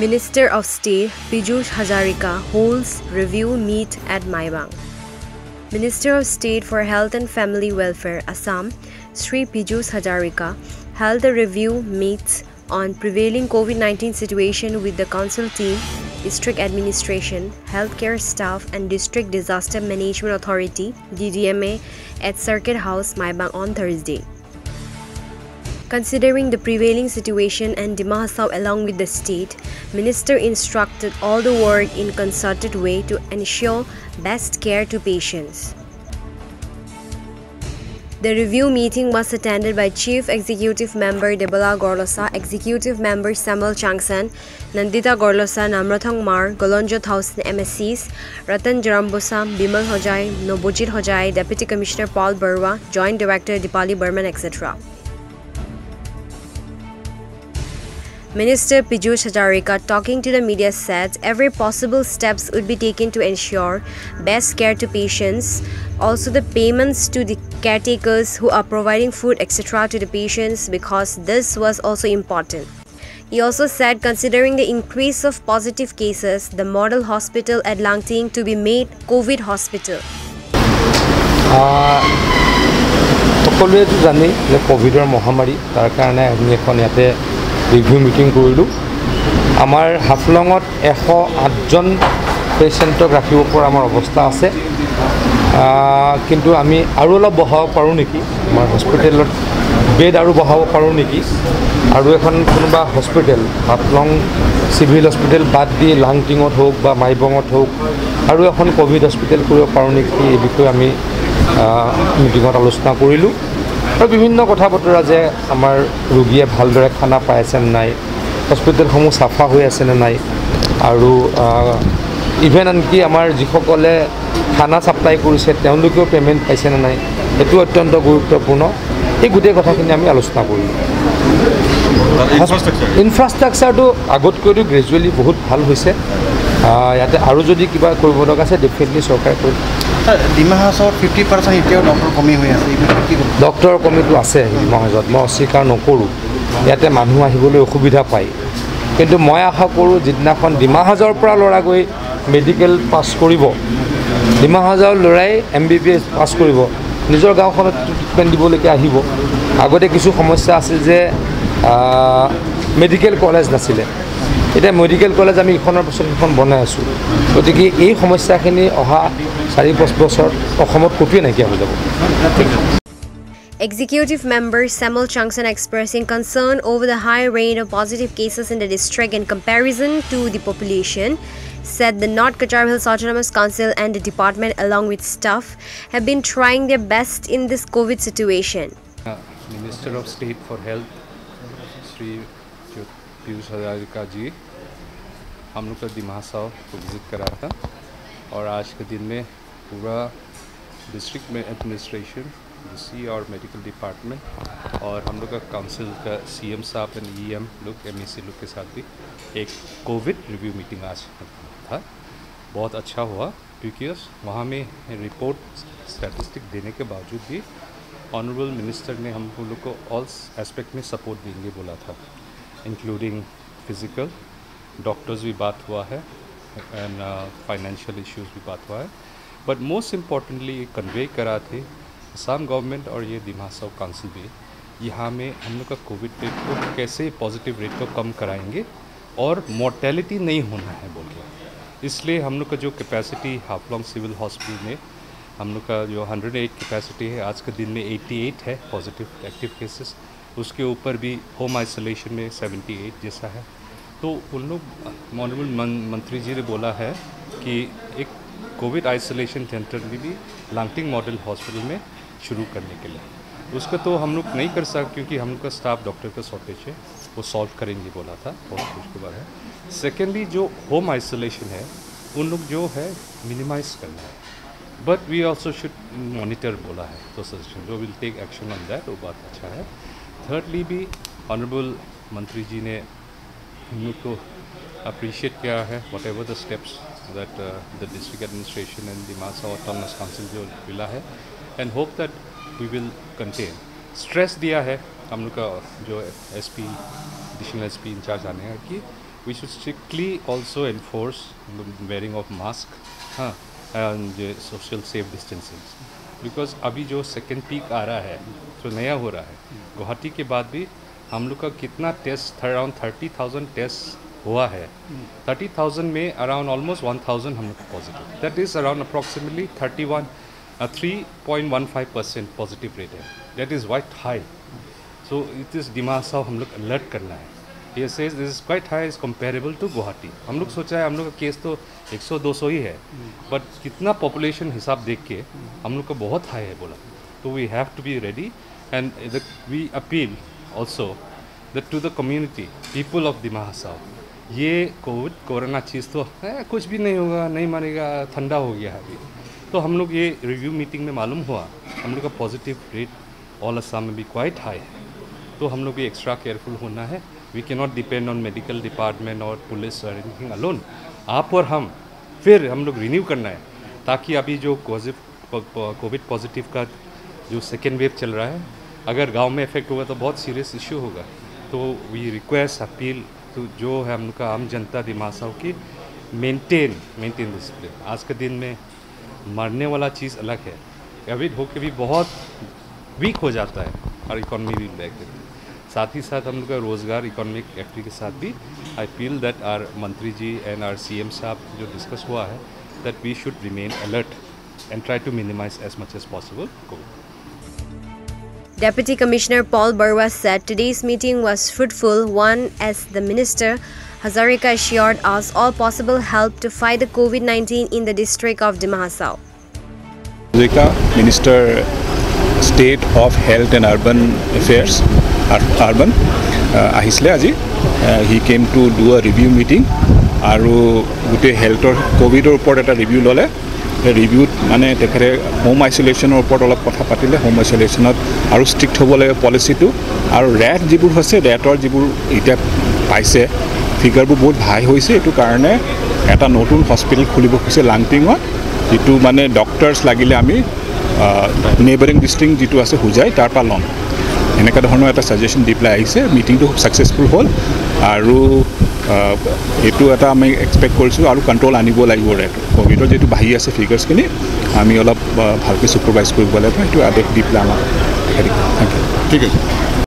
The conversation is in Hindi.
Minister of State Pijush Hazarika holds review meet at Maibang. Minister of State for Health and Family Welfare Assam Sri Pijush Hazarika held a review meet on prevailing COVID-19 situation with the council team, district administration, healthcare staff and district disaster management authority DDMA at Circuit House Maibang on Thursday. Considering the prevailing situation and Dima along with the state, Minister instructed all the work in concerted way to ensure best care to patients. The review meeting was attended by Chief Executive Member Debola Gorlosa, Executive Member Samuel Changsan, Nandita Gorlosa, Namrathong Mar, Golonjo Thausen MSCs, Ratan Jarambosa, Bimal Hojai, Nobojit Hojai, Deputy Commissioner Paul Burwa, Joint Director Dipali Burman, etc. Minister Piyush Hazarika talking to the media said every possible steps would be taken to ensure best care to patients, also the payments to the caretakers who are providing food etc to the patients because this was also important. He also said considering the increase of positive cases, the model hospital at Langting to be made COVID hospital. সকলোৱেতো জানেই যে ক'ভিডৰ মহামাৰী তাৰ কাৰণে আমি এখন ইয়াতে ৰিভিউ মিটিং কৰিলোঁ। আমাৰ হাফলঙত এশ আঠজন পেচেণ্টক ৰাখিব পৰা আমাৰ অৱস্থা আছে। কিন্তু আমি আৰু অলপ বঢ়াব পাৰোঁ নেকি? আমাৰ হস্পিটেলত বেড আৰু বঢ়াব পাৰোঁ নেকি? আৰু এখন কোনোবা হস্পিটেল হাফলং চিভিল হস্পিটেল বাদ দি লাংটিঙত হওক বা মাইবঙত হওক আৰু এখন ক'ভিড হস্পিটেল কৰিব পাৰোঁ নেকি এই বিষয়ে আমি মিটিঙত আলোচনা কৰিলোঁ। আৰু বিভিন্ন কথা বতৰা যে আমাৰ ৰোগীয়ে ভালদৰে খানা পাই আছেনে নাই হস্পিটেলসমূহ চাফা হৈ আছেনে নাই আৰু ইভেন আনকি আমাৰ যিসকলে খানা ছাপ্লাই কৰিছে তেওঁলোকেও পে'মেণ্ট পাইছেনে নাই সেইটো অত্যন্ত গুৰুত্বপূৰ্ণ। এই গোটেই কথাখিনি আমি আলোচনা কৰিলোঁ ইনফ্ৰাষ্ট্ৰাকচাৰটো আগতকৈতো গ্ৰেজুৱেলি বহুত ভাল হৈছে। ইয়াতে আৰু যদি কিবা কৰিব লগা আছে ডেফিনেটলি চৰকাৰে কৰিব ডিমা হাউচত ফিফটি পাৰ্চেণ্ট এতিয়াও ডক্টৰ কমি হৈ আছে ডক্টৰৰ কমিটো আছে ডিমা হাউচত মই অস্বীকাৰ নকৰোঁ। ইয়াতে মানুহ আহিবলৈ অসুবিধা পায়। কিন্তু মই আশা কৰোঁ যিদিনাখন ডিমা হাজৰ পৰা ল'ৰা গৈ মেডিকেল পাছ কৰিব ডিমা হাজৰ ল'ৰাই এম বি বি এছ পাছ কৰিব নিজৰ গাঁওখনত ট্ৰিটমেণ্ট দিবলৈকে আহিব। আগতে কিছু সমস্যা আছিল যে মেডিকেল কলেজ নাছিলে। এতিয়া মেডিকেল কলেজ আমি ইখনৰ পিছত সিখন বনাই আছোঁ গতিকে এই সমস্যাখিনি অহা চাৰি পাঁচ বছৰত অসমত ক'তোৱে নাইকিয়া হৈ যাব Executive member Samuel Changsan expressing concern over the high rate of positive cases in the district in comparison to the population said the North Kachar Hills Autonomous Council and the department along with staff have been trying their best in this COVID situation. Uh, Minister of State for Health Sri Piyush Hazarika जी, हम लोग का दिमासाव को विज़िट करा था और आज के दिन में पूरा डिस्ट्रिक्ट में एडमिनिस्ट्रेशन डी और मेडिकल डिपार्टमेंट और हम लोग का काउंसिल का सीएम साहब एंड ईएम लोग एमईसी लोग के साथ भी एक कोविड रिव्यू मीटिंग आज था। बहुत अच्छा हुआ क्योंकि वहाँ में रिपोर्ट स्टैटिस्टिक देने के बावजूद भी ऑनरेबल मिनिस्टर ने हम लोग को ऑल एस्पेक्ट में सपोर्ट देंगे बोला था। इंक्लूडिंग फ़िज़िकल डॉक्टर्स भी बात हुआ है एंड फाइनेंशियल इश्यूज़ भी बात हुआ है. बट मोस्ट इम्पॉर्टेंटली ये कन्वे करा थे आसाम गवर्नमेंट और ये दिमासाव काउंसिल भी यहाँ में हम लोग का कोविड रेट को कैसे पॉजिटिव रेट को कम कराएँगे और मोर्टेलिटी नहीं होना है बोल के. इसलिए हम लोग का जो कैपेसिटी हाफलॉन्ग सिविल हॉस्पिटल में, हम लोग का जो 108 कैपेसिटी है, आज के दिन में 88 है पॉजिटिव एक्टिव केसेस उसके ऊपर भी होम आइसोलेशन में 78 जैसा है। तो उन लोग ऑनरेबल मंत्री जी ने बोला है कि एक कोविड आइसोलेशन सेंटर भी, भी लांगटिंग मॉडल हॉस्पिटल में शुरू करने के लिए। उसका तो हम लोग नहीं कर सकते क्योंकि हम लोग का स्टाफ डॉक्टर का शॉर्टेज है। वो सॉल्व करेंगे बोला था बहुत कुछ के बाद है। सेकेंडली जो होम आइसोलेशन है उन लोग जो है मिनिमाइज करना है। But we also should monitor बोला है तो सजेशन जो will take action on that वो बात अच्छा है। थर्डली भी ऑनरेबल मंत्री जी ने हम लोग को अप्रिशिएट किया है whatever the steps that the district administration and the मासा ऑटोनमस काउंसिल जो मिला है and hope that we will contain stress दिया है हम लोग का जो S P additional S P incharge आने का कि should strictly also enforce the wearing of mask हाँ and uh, social safe distancing. Because अभी जो सेकेंड पीक आ रहा है, जो नया हो रहा है, गुवाहाटी के बाद भी हम लोग का कितना test around thirty thousand test हुआ है। थर्टी थाउज़ेंड में अराउंड ऑलमोस्ट वन थाउज़ेंड हम लोग positive that is around approximately thirty one three point one five percent positive rate है। That is quite high so it is दिमाग हम लोग अलर्ट करना है। ये says this is quite high is comparable to Guwahati हम लोग सोचा है, हम लोग का केस तो 100-200 ही है। बट कितना पॉपुलेशन हिसाब देख के हम लोग का बहुत हाई है बोला। तो we have to be ready and we appeal also that to the community people of Dima Hasao ये कोविड कोरोना चीज़ तो है, कुछ भी नहीं होगा, नहीं मानेगा, ठंडा हो गया है अभी। तो हम लोग ये रिव्यू मीटिंग में मालूम हुआ, हम लोग का पॉजिटिव रेट ऑल असम में भी क्वाइट हाई है। तो हम लोग भी एक्स्ट्रा केयरफुल होना है। We can not depend on medical department और पुलिस और एनीथिंग अलोन आप और हम, फिर हम लोग रिन्यू करना है, ताकि अभी जो कोविड पॉजिटिव का जो सेकेंड वेव चल रहा है, अगर गाँव में इफ़ेक्ट होगा तो बहुत सीरियस इश्यू होगा। तो वी रिक्वेस्ट अपील तो जो है हम का आम जनता दिमाग की मेंटेन मेंटेन डिसिप्लिन आज के दिन में मरने वाला चीज़ अलग है। कोविड होके भी बहुत वीक हो जाता है और इकोनॉमी भी बैक साथ ही साथ हम लोग का रोज़गार इकोनॉमिक एक्टिविटी के साथ भी आई फील दैट आर मंत्री ji and our C M साहब जो डिस्कस हुआ है that we should remain alert and try to minimize as much as possible COVID. Deputy Commissioner Paul Barwa said today's meeting was fruitful one as the minister Hazarika assured us all possible help to fight the COVID-19 in the district of Dimahasao. Hazarika, Minister, State of Health and Urban Affairs, urban আহিছিলে আজি। He came to do a review meeting আৰু গোটেই হেল্থৰ ক'ভিডৰ ওপৰত এটা ৰিভিউ ল'লে। ৰিভিউত মানে তেখেতে হোম আইচলেশ্যনৰ ওপৰত অলপ কথা পাতিলে হোম আইচলেশ্যনত আৰু ষ্ট্ৰিক্ট হ'ব লাগে পলিচিটো আৰু ৰেট যিবোৰ হৈছে ৰেটৰ যিবোৰ এতিয়া পাইছে ফিগাৰবোৰ বহুত হাই হৈছে। এইটো কাৰণে এটা নতুন হস্পিটেল খুলিব খুজিছে লাংটিঙত। যিটো মানে ডক্টৰছ লাগিলে আমি নেইবাৰিং ডিষ্ট্ৰিক্ট যিটো আছে হোজাই তাৰপৰা ল'ম। এনেকুৱা ধৰণৰ এটা ছাজেশ্যন দি পেলাই আহিছে। মিটিংটো খুব ছাকচেছফুল হ'ল আৰু এইটো এটা আমি এক্সপেক্ট কৰিছোঁ আৰু কণ্ট্ৰল আনিব লাগিব ৰেট ক'ভিডৰ যিটো বাঢ়ি আছে ফিগাৰ্ছখিনি আমি অলপ ভালকৈ ছুপাৰভাইজ কৰিব লাগিব। সেইটো আদেশ দি পেলাই আমাক থেংক ইউ ঠিক আছে।